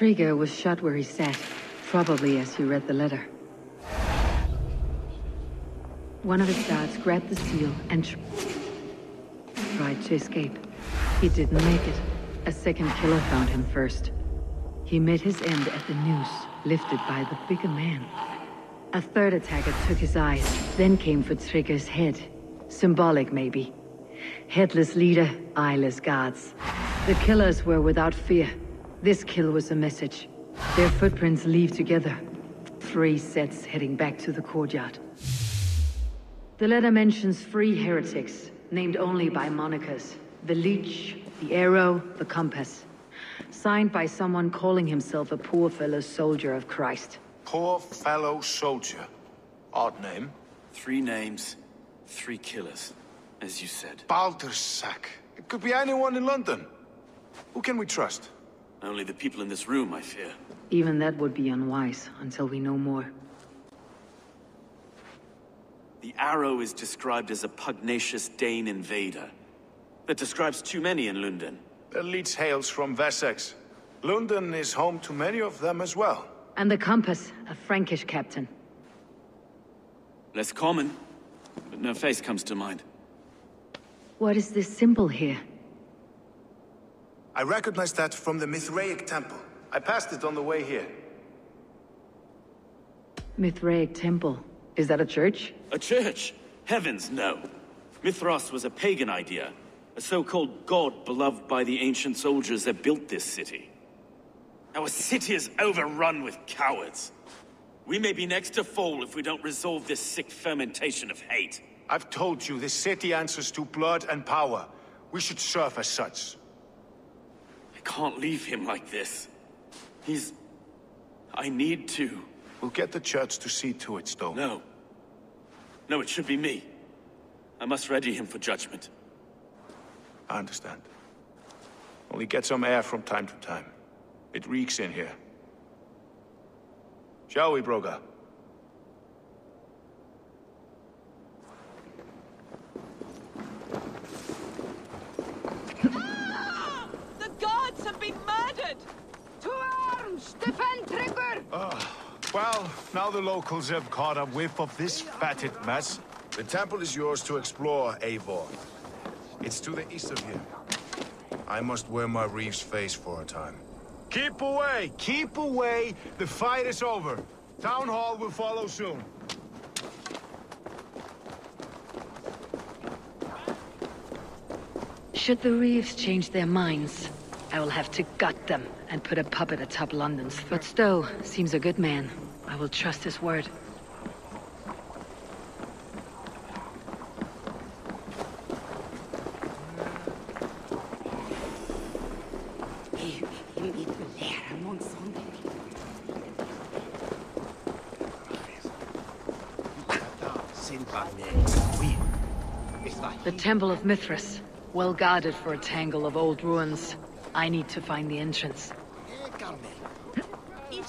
Striga was shot where he sat, probably as he read the letter. One of his guards grabbed the seal and tr tried to escape. He didn't make it. A second killer found him first. He met his end at the noose, lifted by the bigger man. A third attacker took his eyes, then came for Trigger's head. Symbolic, maybe. Headless leader, eyeless guards. The killers were without fear. This kill was a message. Their footprints leave together. Three sets heading back to the courtyard. The letter mentions three heretics, named only by monikers. The Leech, the Arrow, the Compass. Signed by someone calling himself a poor fellow soldier of Christ. Poor fellow soldier. Odd name. Three names, three killers, as you said. Baldersack. It could be anyone in London. Who can we trust? Only the people in this room, I fear. Even that would be unwise, until we know more. The Arrow is described as a pugnacious Dane invader. That describes too many in London. The Leech hails from Wessex. London is home to many of them as well. And the Compass, a Frankish captain. Less common, but no face comes to mind. What is this symbol here? I recognize that from the Mithraic Temple. I passed it on the way here. Mithraic Temple. Is that a church? A church? Heavens, no. Mithras was a pagan idea. A so-called god beloved by the ancient soldiers that built this city. Our city is overrun with cowards. We may be next to fall if we don't resolve this sick fermentation of hate. I've told you, this city answers to blood and power. We should serve as such. I can't leave him like this. He's... I need to. We'll get the church to see to it, Stone. No. No, it should be me. I must ready him for judgment. I understand. Only get some air from time to time. It reeks in here. Shall we, Broga? The gods have been murdered! To arms! Defend Trigger! Well, now the locals have caught a whiff of this fatted mess. The temple is yours to explore, Eivor. It's to the east of here. I must wear my Reeve's face for a time. Keep away! Keep away! The fight is over. Town Hall will follow soon. Should the Reeves change their minds, I will have to gut them and put a puppet atop London's. throne. But Stowe seems a good man. I will trust his word. The Temple of Mithras. Well guarded for a tangle of old ruins. I need to find the entrance.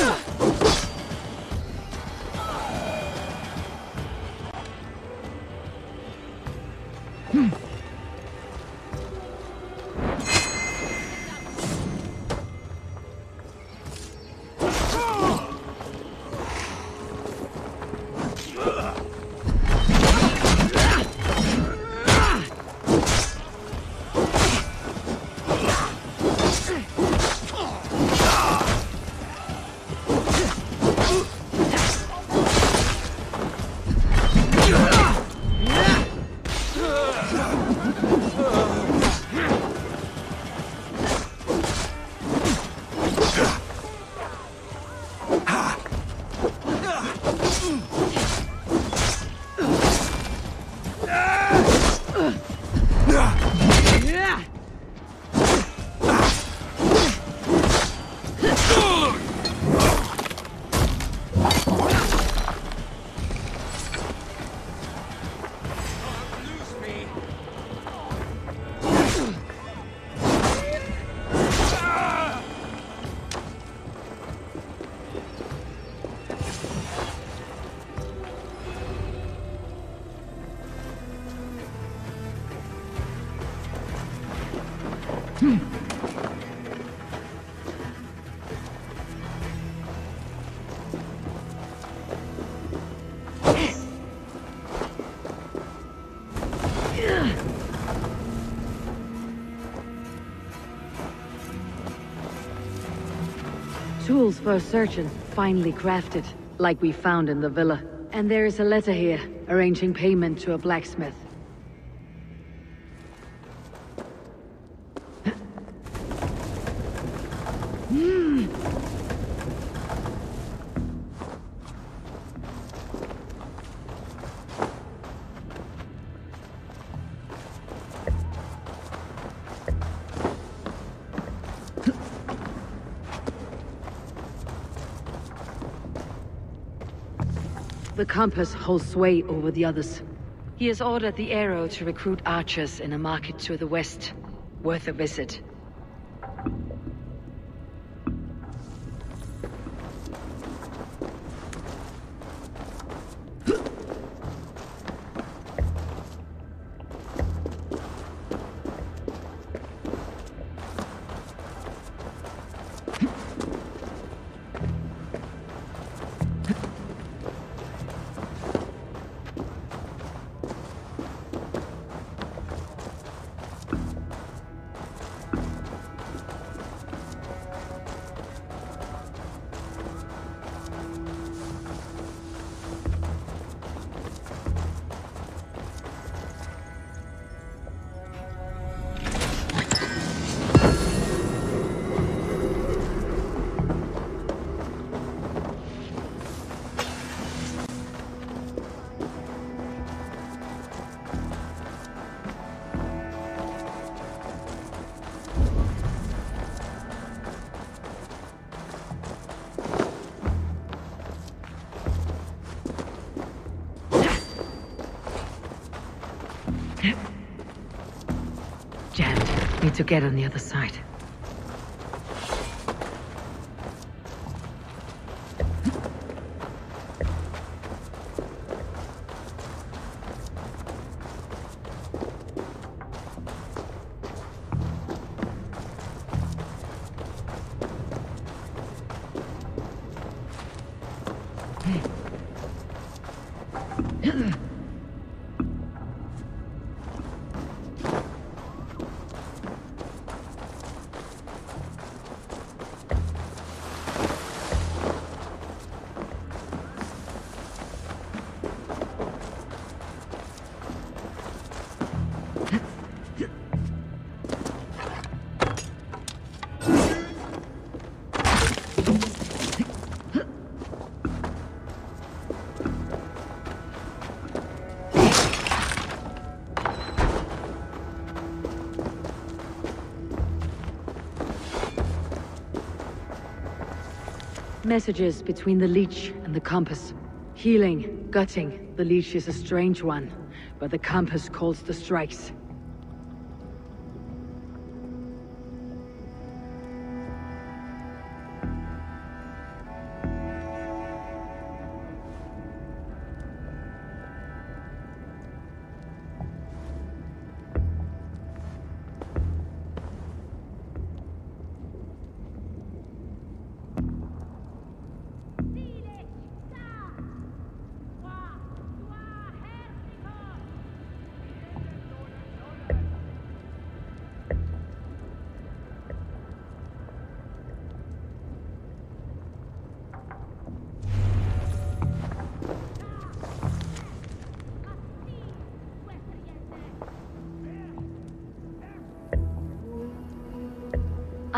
Ugh! Tools for searching, finely crafted, like we found in the villa. And there is a letter here, arranging payment to a blacksmith. The compass holds sway over the others. He has ordered the arrow to recruit archers in a market to the west. Worth a visit. To get on the other side. Messages between the leech and the compass. Healing, gutting. The leech is a strange one, but the compass calls the strikes.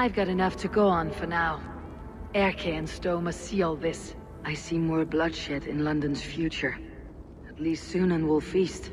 I've got enough to go on for now. Erke and Stowe must see all this. I see more bloodshed in London's future. At least Sýnin will feast.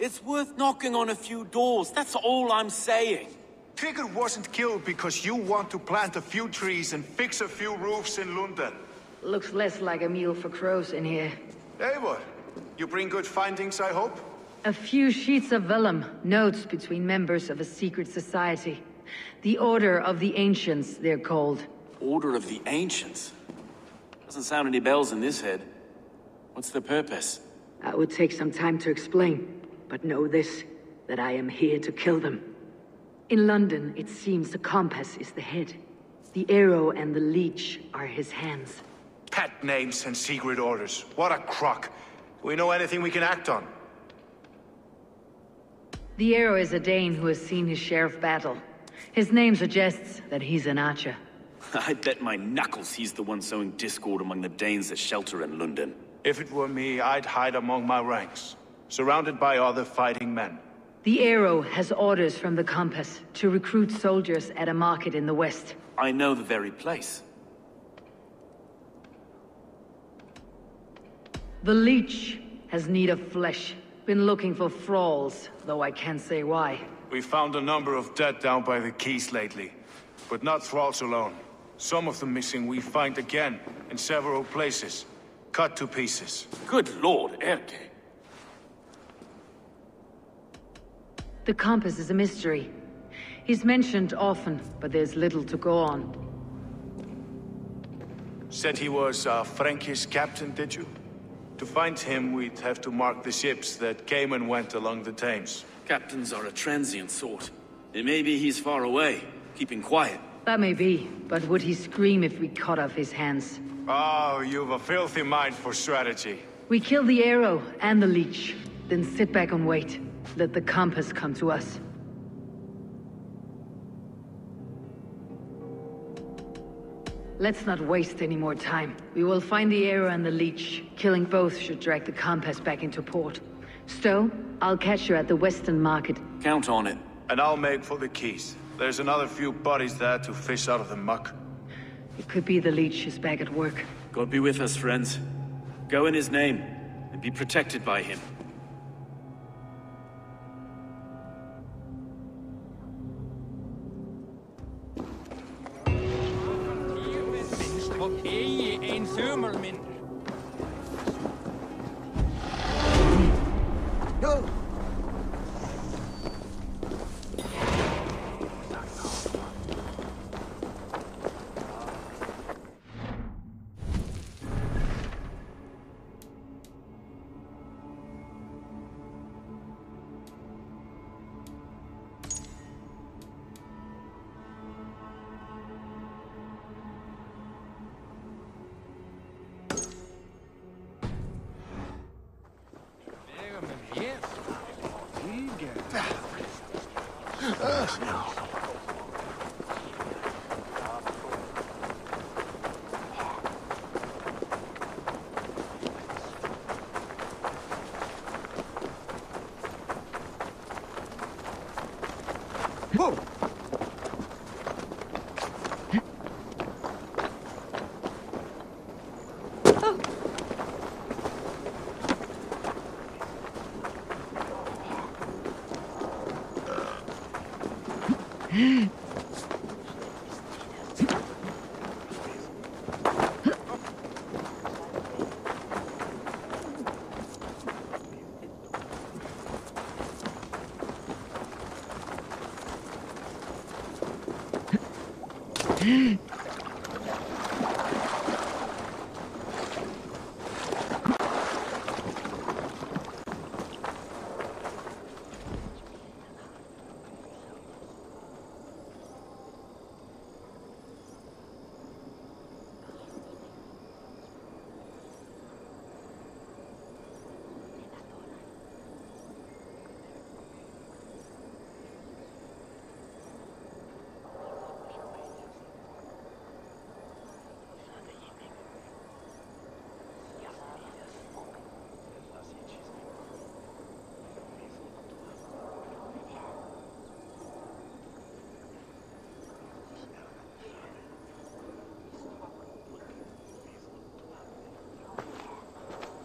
It's worth knocking on a few doors, that's all I'm saying. Trigger wasn't killed because you want to plant a few trees and fix a few roofs in London. Looks less like a meal for crows in here. Eivor, you bring good findings, I hope? A few sheets of vellum, notes between members of a secret society. The Order of the Ancients, they're called. Order of the Ancients? Doesn't sound any bells in this head. What's the purpose? That would take some time to explain. But know this, that I am here to kill them. In London, it seems the compass is the head. The arrow and the leech are his hands. Pet names and secret orders. What a crock. Do we know anything we can act on? The arrow is a Dane who has seen his share of battle. His name suggests that he's an archer. I bet my knuckles he's the one sowing discord among the Danes that shelter in London. If it were me, I'd hide among my ranks surrounded by other fighting men. The Arrow has orders from the Compass to recruit soldiers at a market in the west. I know the very place. The Leech has need of flesh. Been looking for thralls, though I can't say why. We found a number of dead down by the quays lately. But not thralls alone. Some of the missing we find again, in several places. Cut to pieces. Good lord, Erke. The compass is a mystery. He's mentioned often, but there's little to go on. Said he was uh, a Frankish captain, did you? To find him, we'd have to mark the ships that came and went along the Thames. Captains are a transient sort. It may be he's far away, keeping quiet. That may be, but would he scream if we cut off his hands? Oh, you've a filthy mind for strategy. We kill the arrow and the leech, then sit back and wait. Let the compass come to us. Let's not waste any more time. We will find the arrow and the leech. Killing both should drag the compass back into port. Stowe, I'll catch you at the Western Market. Count on it. And I'll make for the quays. There's another few bodies there to fish out of the muck. It could be the leech is back at work. God be with us, friends. Go in his name, and be protected by him. consumer, I mean, us now.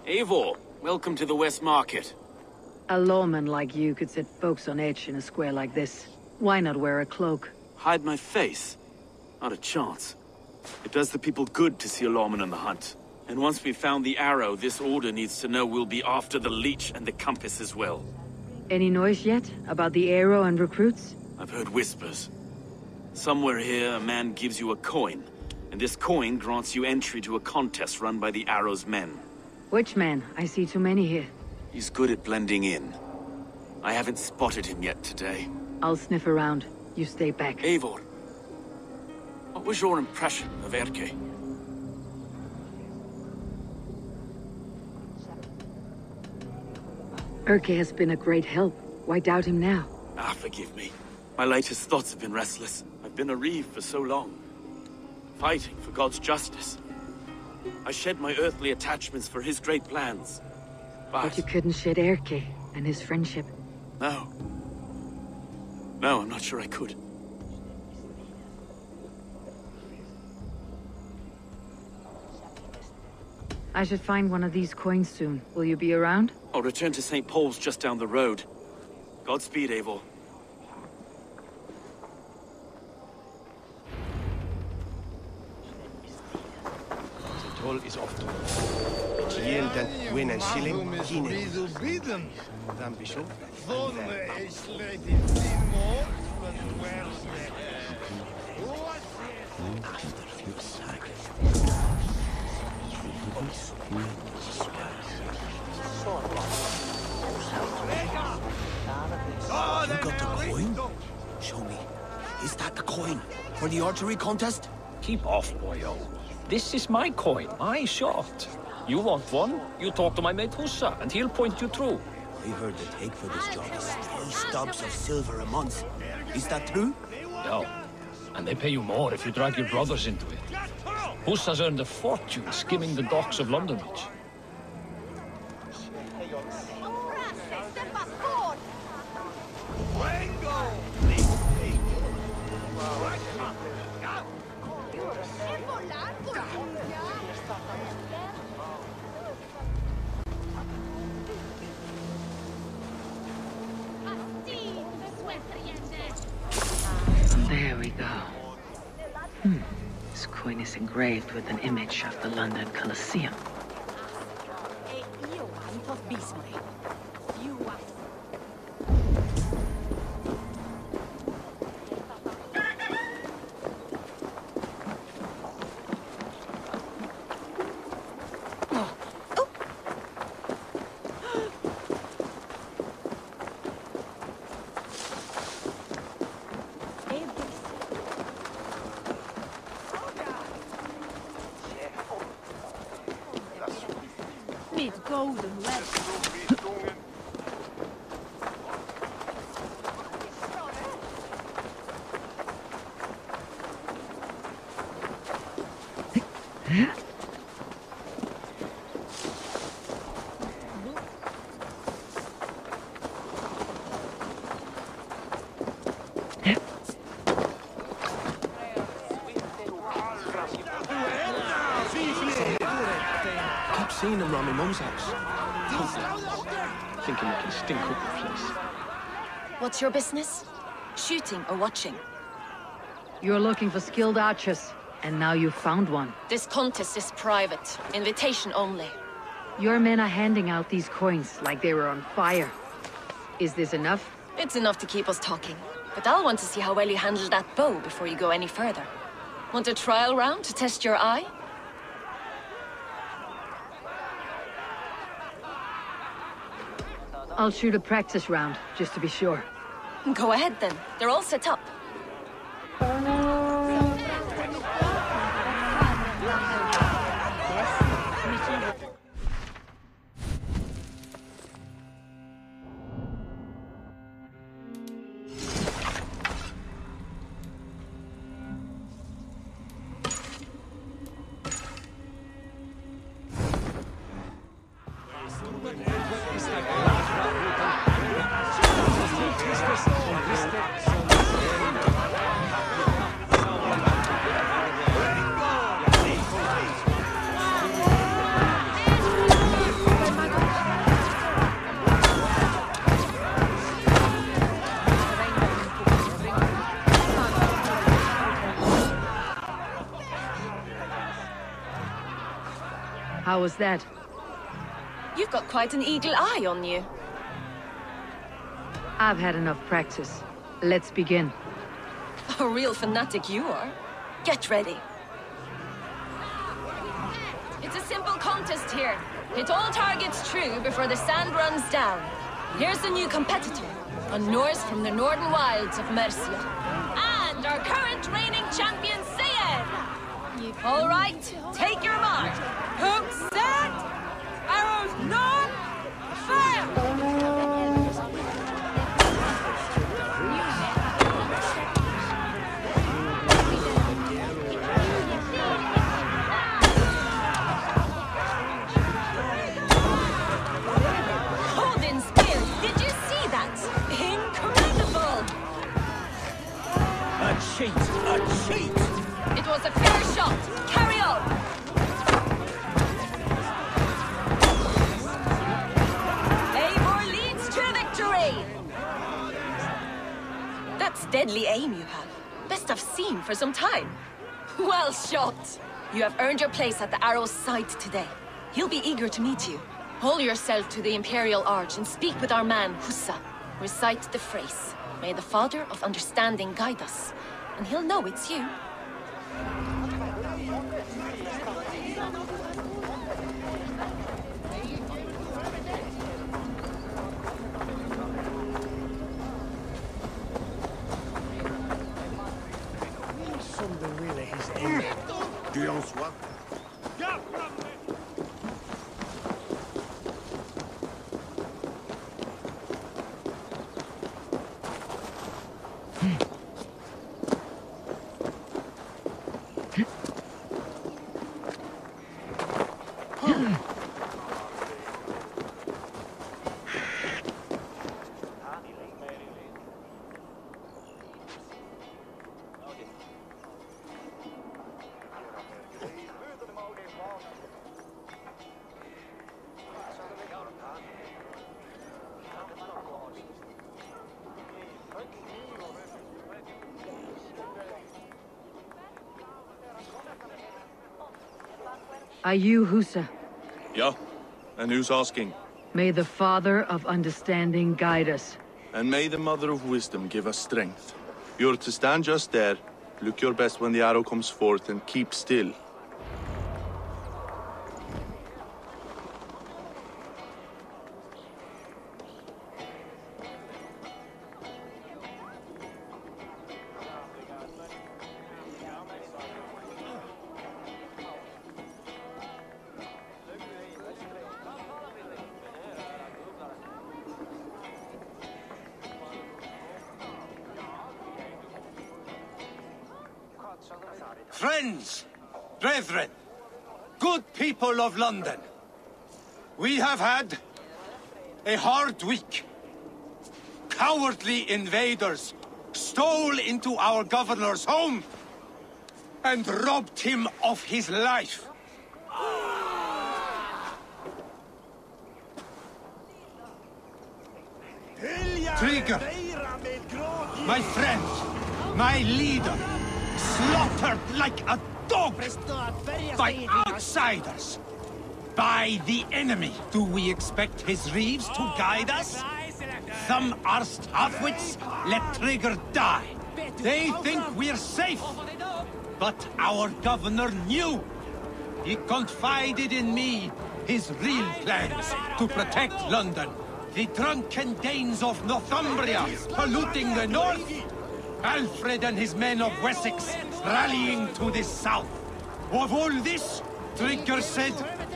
Eivor, welcome to the West Market. A lawman like you could set folks on edge in a square like this. Why not wear a cloak? Hide my face? Not a chance. It does the people good to see a lawman on the hunt. And once we've found the arrow, this order needs to know we'll be after the leech and the compass as well. Any noise yet about the arrow and recruits? I've heard whispers. Somewhere here, a man gives you a coin, and this coin grants you entry to a contest run by the Arrow's men. Which man? I see too many here. He's good at blending in. I haven't spotted him yet today. I'll sniff around. You stay back. Eivor, what was your impression of Erke? Erke has been a great help. Why doubt him now? Ah, forgive me. My latest thoughts have been restless. I've been a reeve for so long. Fighting for God's justice. I shed my earthly attachments for his great plans. But But, you couldn't shed Erke and his friendship. no. No, I'm not sure I could. I should find one of these coins soon. Will you be around? I'll return to St. Paul's just down the road. Godspeed, Eivor. The toll is often. Each yield and win and shilling, kine. Dan Bishop. You got the coin? Show me. Is that the coin? For the archery contest? Keep off, boyo. This is my coin, my shot. You want one? You talk to my mate Hussa, and he'll point you through. I heard the take for this job is three stubs of silver a month. Is that true? No. And they pay you more if you drag your brothers into it. Hussa's earned a fortune skimming the docks of London Beach. Coin is engraved with an image of the London Colosseum. Keep seeing them around my mum's house. Thinking we can stink up the place. What's your business? Shooting or watching? You're looking for skilled archers, and now you've found one. This contest is private. Invitation only. Your men are handing out these coins like they were on fire. Is this enough? It's enough to keep us talking. But I'll want to see how well you handle that bow before you go any further. Want a trial round to test your eye? I'll shoot a practice round, just to be sure. Go ahead then. They're all set up. How was that? You've got quite an eagle eye on you. I've had enough practice. Let's begin. A real fanatic you are. Get ready. It's a simple contest here. Hit all targets true before the sand runs down. Here's the new competitor, a Norse from the northern wilds of Mercia. And our current reigning champion! All right, take your mark. Hooks set! Arrows none! Fire! You have earned your place at the Arrow's side today. He'll be eager to meet you. Hold yourself to the Imperial Arch and speak with our man, Hussa. Recite the phrase. May the Father of Understanding guide us. And he'll know it's you. Tu es en soif Are you Hussa? Yeah? And who's asking? May the Father of Understanding guide us. And may the Mother of Wisdom give us strength. You're to stand just there, look your best when the arrow comes forth, and keep still. Friends, brethren, good people of London, we have had a hard week. Cowardly invaders stole into our governor's home and robbed him of his life. Trigger, my friend, my leader, slaughtered like a dog by outsiders, by the enemy. Do we expect his reeves to guide us? Some Arst halfwits let Trigger die. They think we're safe. But our governor knew. He confided in me his real plans to protect London. The drunken Danes of Northumbria polluting the north. Alfred and his men of Wessex rallying to the south. Of all this, Trigger said,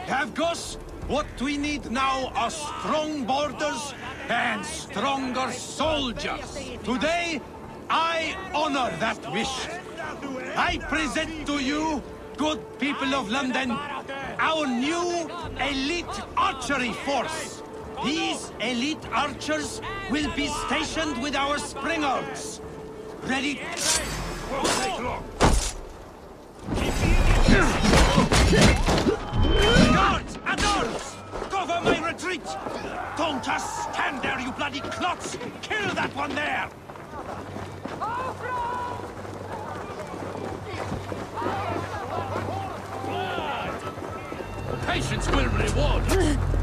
Havgos, what we need now are strong borders and stronger soldiers. Today, I honor that wish. I present to you, good people of London, our new elite archery force. These elite archers will be stationed with our springers. Ready? Guards! At arms! Cover my retreat! Don't just stand there, you bloody clots! Kill that one there! Patience will reward us.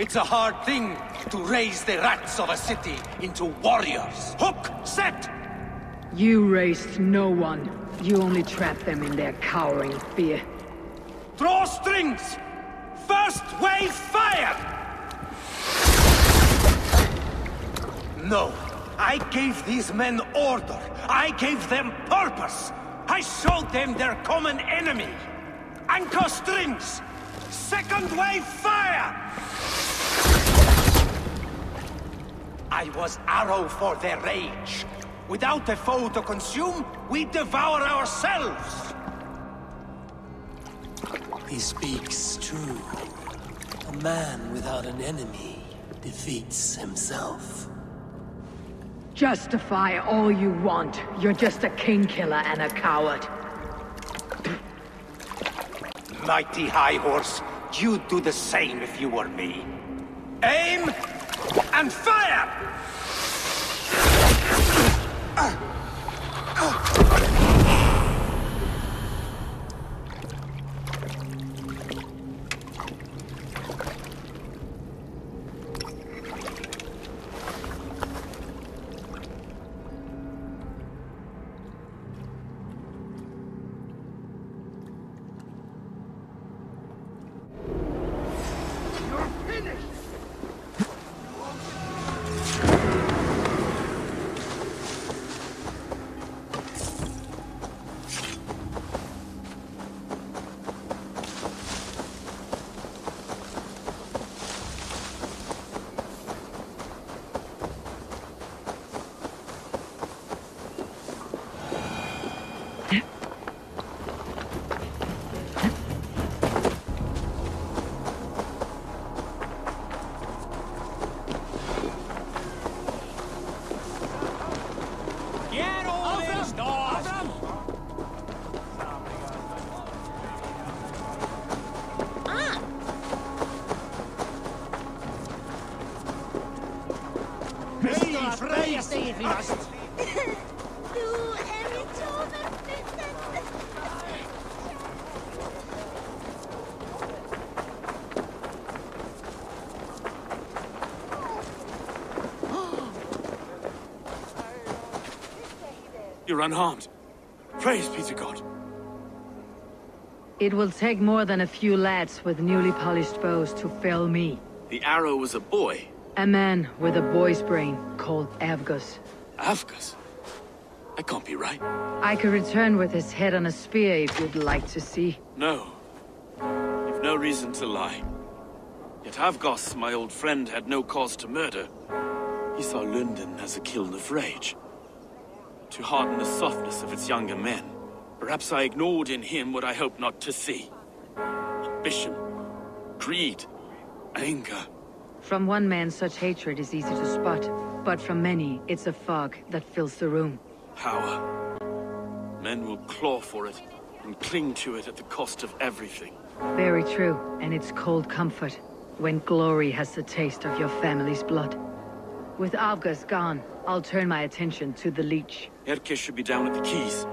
It's a hard thing to raise the rats of a city into warriors. Hook, set! You raised no one. You only trapped them in their cowering fear. Draw strings! First wave fire! No, I gave these men order. I gave them purpose. I showed them their common enemy. Anchor strings! Second wave fire! I was arrow for their rage. Without a foe to consume, we devour ourselves. He speaks true. A man without an enemy defeats himself. Justify all you want. You're just a king killer and a coward. Mighty High Horse, you'd do the same if you were me. Aim and fire! Unharmed. Praise be to God. It will take more than a few lads with newly polished bows to fell me. The arrow was a boy. A man with a boy's brain called Avgus. Avgus? That can't be right. I could return with his head on a spear if you'd like to see. No. You've no reason to lie. Yet Avgos, my old friend, had no cause to murder. He saw London as a kiln of rage. To harden the softness of its younger men. Perhaps I ignored in him what I hoped not to see. Ambition, greed, anger. From one man, such hatred is easy to spot. But from many, it's a fog that fills the room. Power. Men will claw for it and cling to it at the cost of everything. Very true, and it's cold comfort when glory has the taste of your family's blood. With Avgas gone, I'll turn my attention to the Leech. Erke should be down at the quays.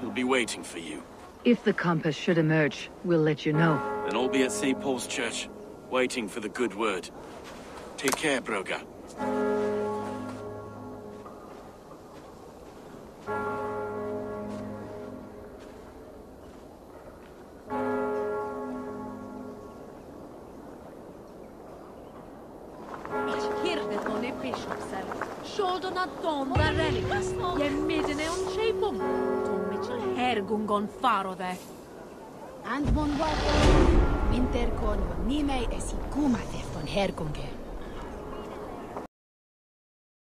He'll be waiting for you. If the compass should emerge, we'll let you know. Then I'll be at St. Paul's Church, waiting for the good word. Take care, Broga. De. And mon wapo. Winter kon nime esi kumate von hergunge.